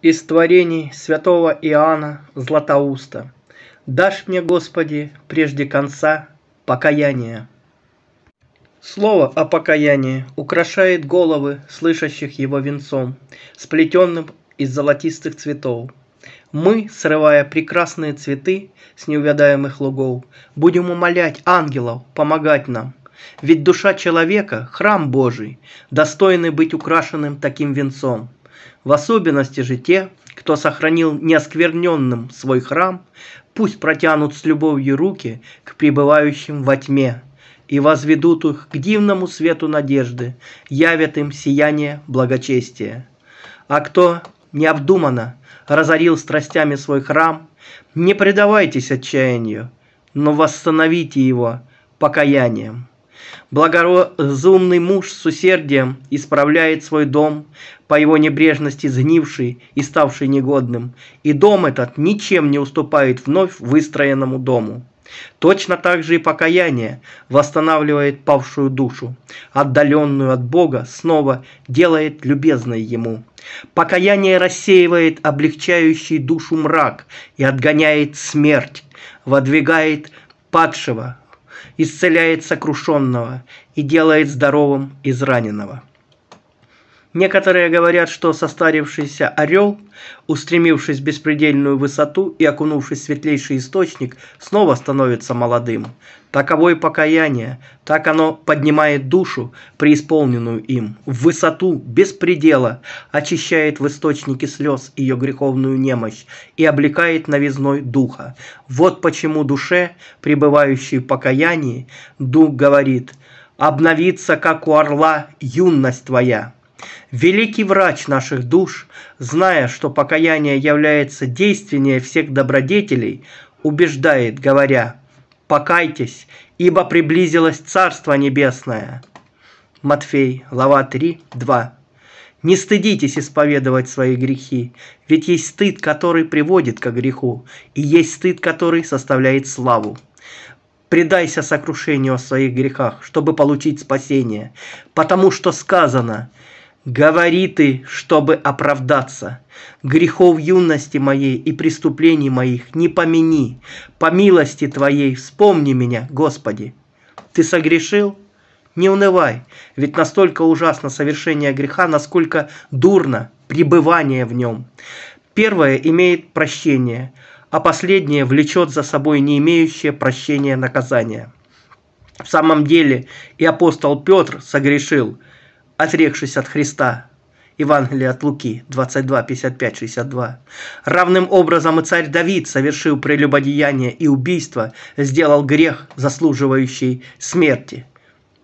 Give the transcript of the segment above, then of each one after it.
Из творений святого Иоанна Златоуста. Дашь мне, Господи, прежде конца покаяние. Слово о покаянии украшает головы слышащих его венцом, сплетенным из золотистых цветов. Мы, срывая прекрасные цветы с неувядаемых лугов, будем умолять ангелов помогать нам. Ведь душа человека – храм Божий, достойный быть украшенным таким венцом – в особенности же те, кто сохранил неоскверненным свой храм, пусть протянут с любовью руки к пребывающим во тьме и возведут их к дивному свету надежды, явят им сияние благочестия. А кто необдуманно разорил страстями свой храм, не предавайтесь отчаянию, но восстановите его покаянием. Благоразумный муж с усердием исправляет свой дом, по его небрежности сгнивший и ставший негодным, и дом этот ничем не уступает вновь выстроенному дому. Точно так же и покаяние восстанавливает павшую душу, отдаленную от Бога, снова делает любезной Ему. Покаяние рассеивает облегчающий душу мрак и отгоняет смерть, водвигает падшего, исцеляет сокрушенного и делает здоровым израненного. Некоторые говорят, что состарившийся орел, устремившись в беспредельную высоту и окунувшись в светлейший источник, снова становится молодым. Таково и покаяние, так оно поднимает душу, преисполненную им, в высоту без предела, очищает в источнике слез ее греховную немощь и облекает новизной духа. Вот почему душе, пребывающей в покаянии, дух говорит «Обновится, как у орла, юность твоя». Великий врач наших душ, зная, что покаяние является действеннее всех добродетелей, убеждает, говоря, «Покайтесь, ибо приблизилось Царство Небесное». Матфей, глава 3, 2. Не стыдитесь исповедовать свои грехи, ведь есть стыд, который приводит к греху, и есть стыд, который составляет славу. Предайся сокрушению о своих грехах, чтобы получить спасение, потому что сказано – Говори ты, чтобы оправдаться. Грехов юности моей и преступлений моих не помяни. По милости Твоей вспомни меня, Господи. Ты согрешил? Не унывай, ведь настолько ужасно совершение греха, насколько дурно пребывание в нем. Первое имеет прощение, а последнее влечет за собой не имеющее прощения наказания. В самом деле и апостол Петр согрешил – отрекшись от Христа. Евангелие от Луки 22, 55, 62. Равным образом и царь Давид, совершил прелюбодеяние и убийство, сделал грех, заслуживающий смерти.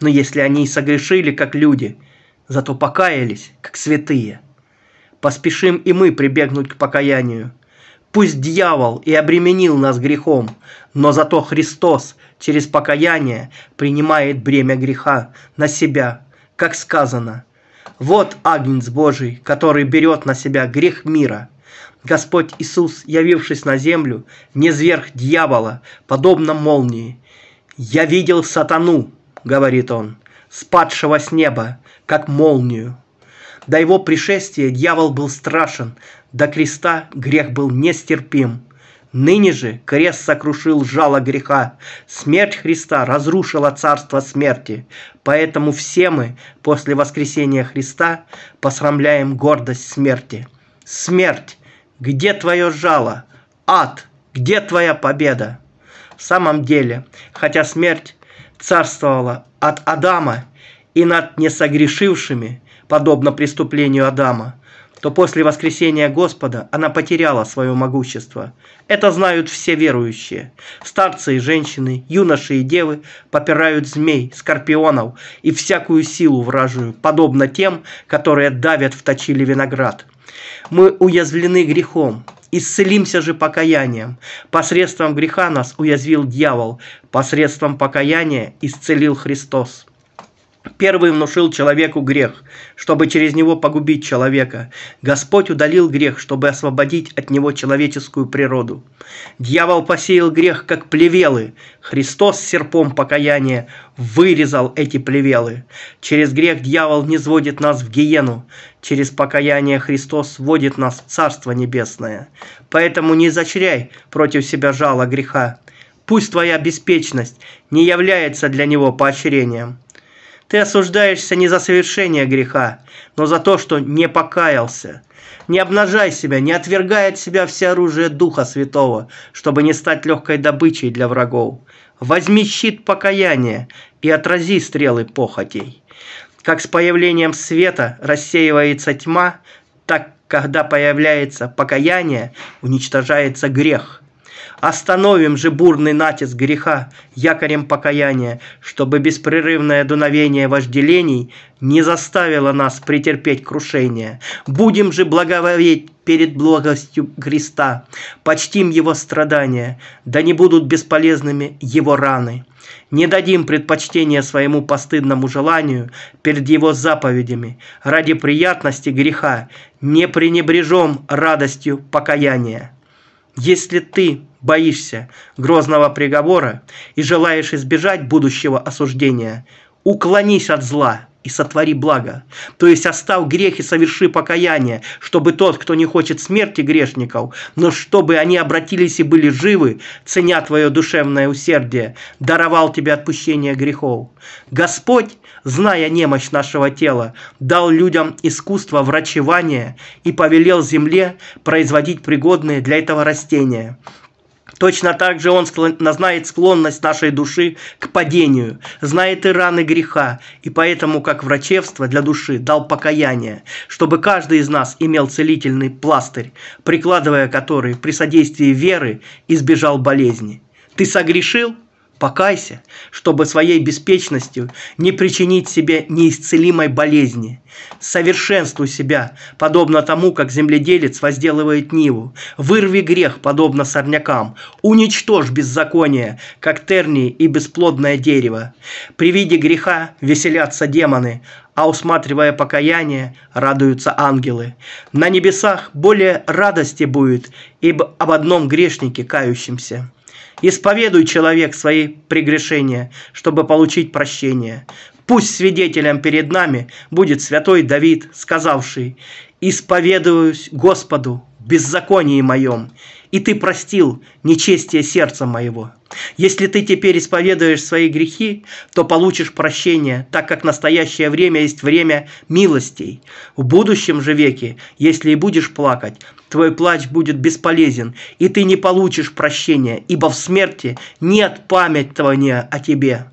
Но если они и согрешили, как люди, зато покаялись, как святые. Поспешим и мы прибегнуть к покаянию. Пусть дьявол и обременил нас грехом, но зато Христос через покаяние принимает бремя греха на себя – как сказано, «Вот Агнец Божий, который берет на себя грех мира». Господь Иисус, явившись на землю, не зверх дьявола, подобно молнии. «Я видел сатану», — говорит он, — «спадшего с неба, как молнию». До его пришествия дьявол был страшен, до креста грех был нестерпим. Ныне же крест сокрушил жало греха, смерть Христа разрушила царство смерти. Поэтому все мы после воскресения Христа посрамляем гордость смерти. Смерть, где твое жало? Ад, где твоя победа? В самом деле, хотя смерть царствовала от Адама и над несогрешившими, подобно преступлению Адама, то после воскресения Господа она потеряла свое могущество. Это знают все верующие. Старцы и женщины, юноши и девы попирают змей, скорпионов и всякую силу вражию, подобно тем, которые давят в точили виноград. Мы уязвлены грехом, Исцелимся же покаянием. Посредством греха нас уязвил дьявол, посредством покаяния исцелил Христос. Первый внушил человеку грех, чтобы через него погубить человека. Господь удалил грех, чтобы освободить от него человеческую природу. Дьявол посеял грех, как плевелы. Христос серпом покаяния вырезал эти плевелы. Через грех дьявол не сводит нас в гиену. Через покаяние Христос вводит нас в Царство Небесное. Поэтому не изощряй против себя жало греха. Пусть твоя беспечность не является для него поощрением. Ты осуждаешься не за совершение греха, но за то, что не покаялся. Не обнажай себя, не отвергай от себя все оружие Духа Святого, чтобы не стать легкой добычей для врагов. Возьми щит покаяния и отрази стрелы похотей. Как с появлением света рассеивается тьма, так, когда появляется покаяние, уничтожается грех. Остановим же бурный натиск греха якорем покаяния, чтобы беспрерывное дуновение вожделений не заставило нас претерпеть крушение. Будем же благоволеть перед благостью Христа, почтим Его страдания, да не будут бесполезными Его раны. Не дадим предпочтения своему постыдному желанию перед Его заповедями. Ради приятности греха не пренебрежем радостью покаяния. Если ты боишься грозного приговора и желаешь избежать будущего осуждения, уклонись от зла и сотвори благо. То есть оставь грех и соверши покаяние, чтобы тот, кто не хочет смерти грешников, но чтобы они обратились и были живы, ценя твое душевное усердие, даровал тебе отпущение грехов. Господь, зная немощь нашего тела, дал людям искусство врачевания и повелел земле производить пригодные для этого растения. Точно так же Он знает склонность нашей души к падению, знает и раны греха, и поэтому, как врачевство для души, дал покаяние, чтобы каждый из нас имел целительный пластырь, прикладывая который при содействии веры избежал болезни. Ты согрешил? Покайся, чтобы своей беспечностью не причинить себе неисцелимой болезни. Совершенствуй себя, подобно тому, как земледелец возделывает ниву. Вырви грех, подобно сорнякам. Уничтожь беззаконие, как тернии и бесплодное дерево. При виде греха веселятся демоны, а усматривая покаяние, радуются ангелы. На небесах более радости будет, ибо об одном грешнике кающемся. Исповедуй, человек, свои прегрешения, чтобы получить прощение. Пусть свидетелем перед нами будет святой Давид, сказавший «Исповедуюсь Господу беззаконии моем, и ты простил нечестие сердца моего». Если ты теперь исповедуешь свои грехи, то получишь прощение, так как настоящее время есть время милостей. В будущем же веке, если и будешь плакать, твой плач будет бесполезен, и ты не получишь прощения, ибо в смерти нет памятования о тебе.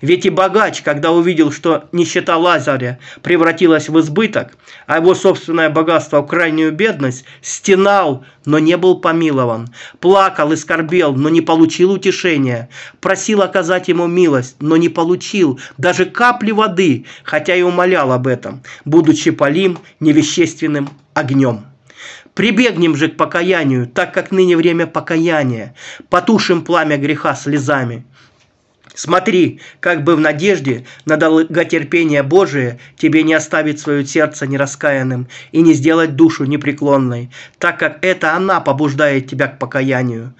Ведь и богач, когда увидел, что нищета Лазаря превратилась в избыток, а его собственное богатство в крайнюю бедность, стенал, но не был помилован, плакал и скорбел, но не получил утешения, просил оказать ему милость, но не получил даже капли воды, хотя и умолял об этом, будучи полим невещественным огнем. Прибегнем же к покаянию, так как ныне время покаяния, потушим пламя греха слезами. Смотри, как бы в надежде на долготерпение Божие тебе не оставить свое сердце нераскаянным и не сделать душу непреклонной, так как это она побуждает тебя к покаянию.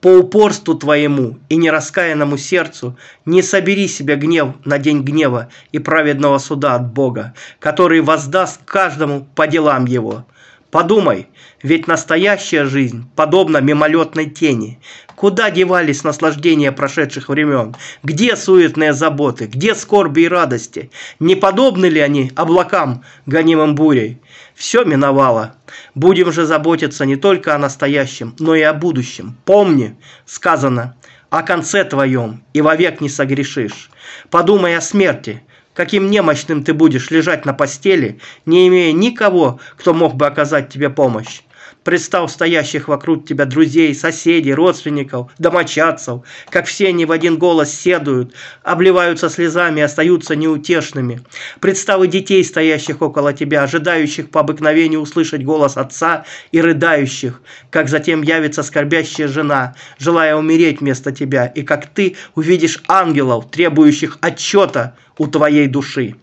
По упорству твоему и нераскаянному сердцу не собери себе гнев на день гнева и праведного суда от Бога, который воздаст каждому по делам его. Подумай, ведь настоящая жизнь подобна мимолетной тени. Куда девались наслаждения прошедших времен? Где суетные заботы? Где скорби и радости? Не подобны ли они облакам, гонимым бурей? Все миновало. Будем же заботиться не только о настоящем, но и о будущем. Помни, сказано, о конце твоем и вовек не согрешишь. Подумай о смерти, каким немощным ты будешь лежать на постели, не имея никого, кто мог бы оказать тебе помощь. Представь стоящих вокруг тебя друзей, соседей, родственников, домочадцев, как все они в один голос седуют, обливаются слезами и остаются неутешными. Представь и детей, стоящих около тебя, ожидающих по обыкновению услышать голос отца и рыдающих, как затем явится скорбящая жена, желая умереть вместо тебя, и как ты увидишь ангелов, требующих отчета у твоей души.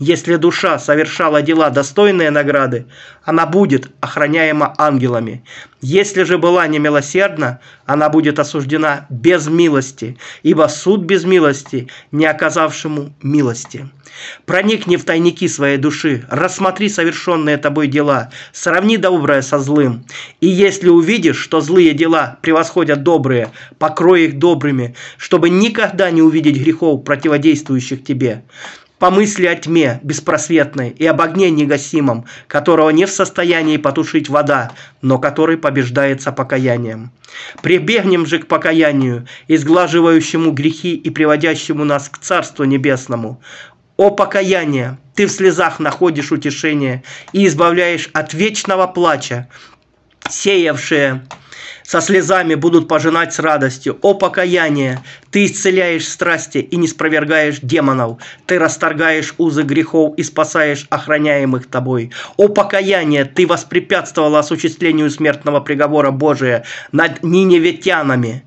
Если душа совершала дела достойные награды, она будет охраняема ангелами. Если же была немилосердна, она будет осуждена без милости, ибо суд без милости, не оказавшему милости. Проникни в тайники своей души, рассмотри совершенные тобой дела, сравни доброе со злым. И если увидишь, что злые дела превосходят добрые, покрой их добрыми, чтобы никогда не увидеть грехов, противодействующих тебе. Помысли о тьме беспросветной и об огне негасимом, которого не в состоянии потушить вода, но который побеждается покаянием. Прибегнем же к покаянию, изглаживающему грехи и приводящему нас к Царству Небесному. О покаяние! Ты в слезах находишь утешение и избавляешь от вечного плача, сеявшее со слезами будут пожинать с радостью. О покаяние! Ты исцеляешь страсти и не спровергаешь демонов. Ты расторгаешь узы грехов и спасаешь охраняемых тобой. О покаяние! Ты воспрепятствовала осуществлению смертного приговора Божия над ниневитянами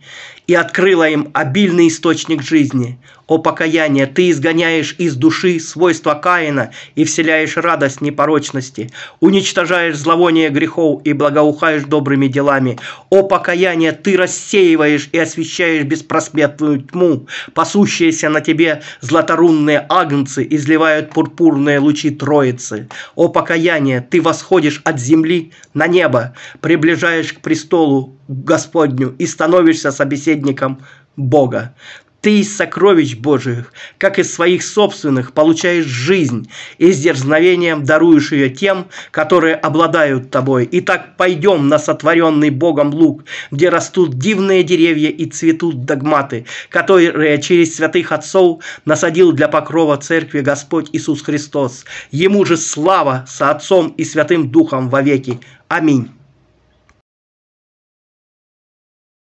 и открыла им обильный источник жизни. О покаяние, ты изгоняешь из души свойства Каина и вселяешь радость непорочности, уничтожаешь зловоние грехов и благоухаешь добрыми делами. О покаяние, ты рассеиваешь и освещаешь беспросветную тьму, пасущиеся на тебе златорунные агнцы изливают пурпурные лучи Троицы. О покаяние, ты восходишь от земли на небо, приближаешь к престолу Господню и становишься собеседником Бога. Ты из сокровищ Божиих, как из своих собственных, получаешь жизнь и с дерзновением даруешь ее тем, которые обладают тобой. Итак, пойдем на сотворенный Богом луг, где растут дивные деревья и цветут догматы, которые через святых отцов насадил для покрова церкви Господь Иисус Христос. Ему же слава со Отцом и Святым Духом вовеки. Аминь.